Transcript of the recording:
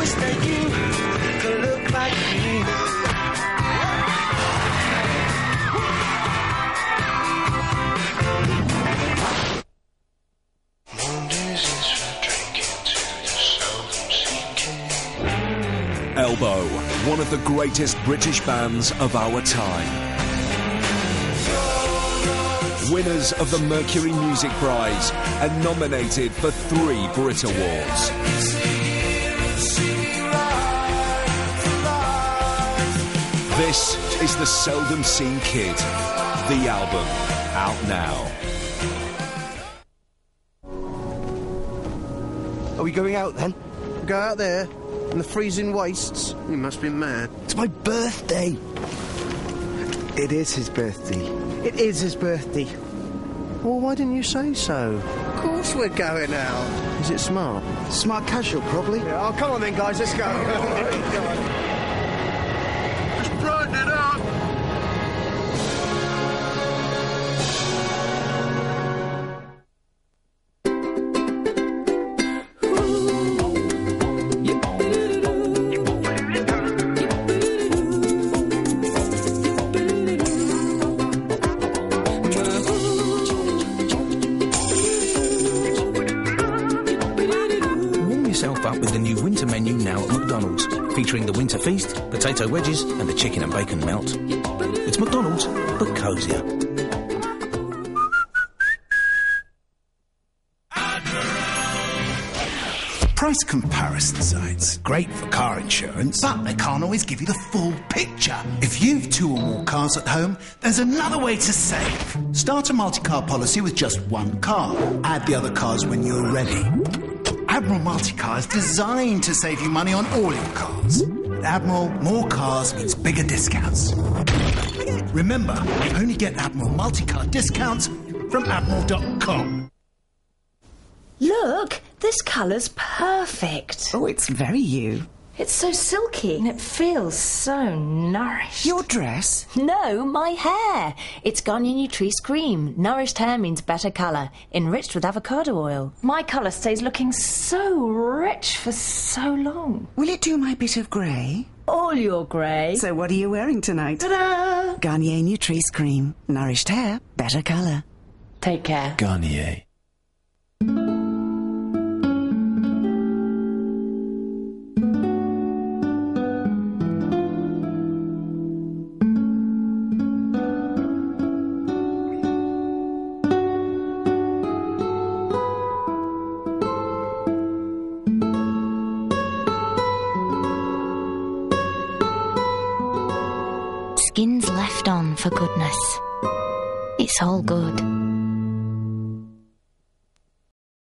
you look like me. Elbow, one of the greatest British bands of our time. Winners of the Mercury Music Prize and nominated for three Brit Awards. This is the Seldom Seen Kid, the album, out now. Are we going out then? Go out there in the freezing wastes? You must be mad. It's my birthday. It is his birthday. It is his birthday. Well, why didn't you say so? Of course we're going out. Is it smart? Smart casual, probably. Yeah, oh, come on then, guys, let's go. Just it up. Warm yourself up with the new winter menu now at McDonald's, featuring the winter feast, potato wedges, and the chicken and bacon melt. It's McDonald's, but cosier. Price comparison sites. Great for car insurance, but they can't always give you the full picture. If you've two or more cars at home, there's another way to save. Start a multi-car policy with just one car. Add the other cars when you're ready. Admiral Multi-Car is designed to save you money on all your cars. At Admiral, more cars means bigger discounts. Remember, you only get Admiral Multi-Car discounts from Admiral.com. Look, this colour's perfect. Oh, it's very you. It's so silky and it feels so nourished. Your dress? No, my hair. It's Garnier Nutrisse Cream. Nourished hair means better colour, enriched with avocado oil. My colour stays looking so rich for so long. Will it do my bit of grey? All your grey. So what are you wearing tonight? Ta-da! Garnier Nutrisse Cream. Nourished hair, better colour. Take care. Garnier. On for goodness. It's all good.